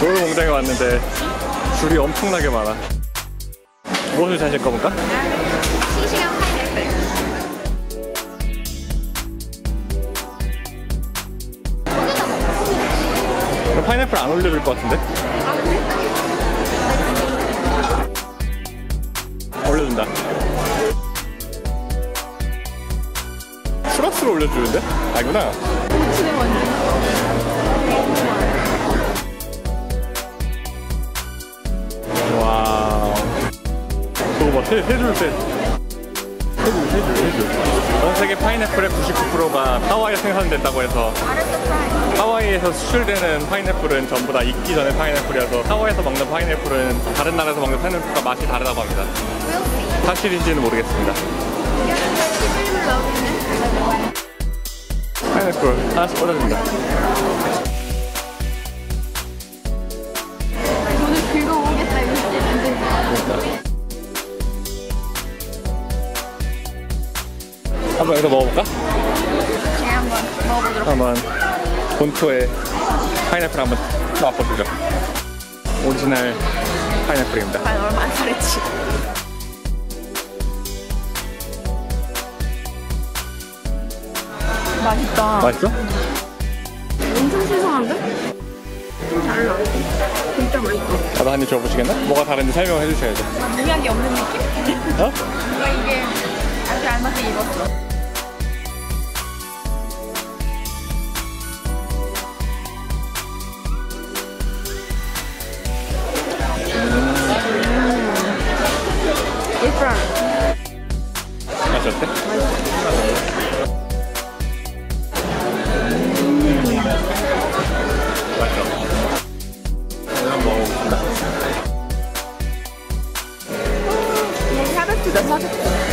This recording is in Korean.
노을 공장에 왔는데 줄이 엄청나게 많아 무엇을 사실 까볼까? 파인애플 파인애플 안 올려줄 것 같은데? 올려준다 플러스로 올려주는데? 아니구나 고치는 건지. 와. 저거 봐, 세, 세 줄, 세. 세 줄, 세 줄, 세 줄. 전 세계 파인애플의 99%가 하와이에 생산된다고 해서 하와이에서 수출되는 파인애플은 전부 다 익기 전에 파인애플이어서 하와이에서 먹는 파인애플은 다른 나라에서 먹는 파인애플과 맛이 다르다고 합니다. 사실인지는 모르겠습니다. 파인애플 하나씩 꽂아줍니다. 오늘 긁어 오겠다 이거 이제 한번 여기서 먹어볼까? 제가 한번 먹어보도록 한번 본토의 파인애플 한번 맛보시죠. 오리지널 파인애플입니다. 과연 얼마나 잘했지 맛있다 맛있어? 엄청 신선한데? 좀 달라 진짜 맛있어 나도 한입 줘보시겠나? 뭐가 다른지 설명해 주셔야죠. 게 없는 느낌? 어? 뭔가 이게 아주 알맞게 익었어 음. Different. 맛이 어때? That's.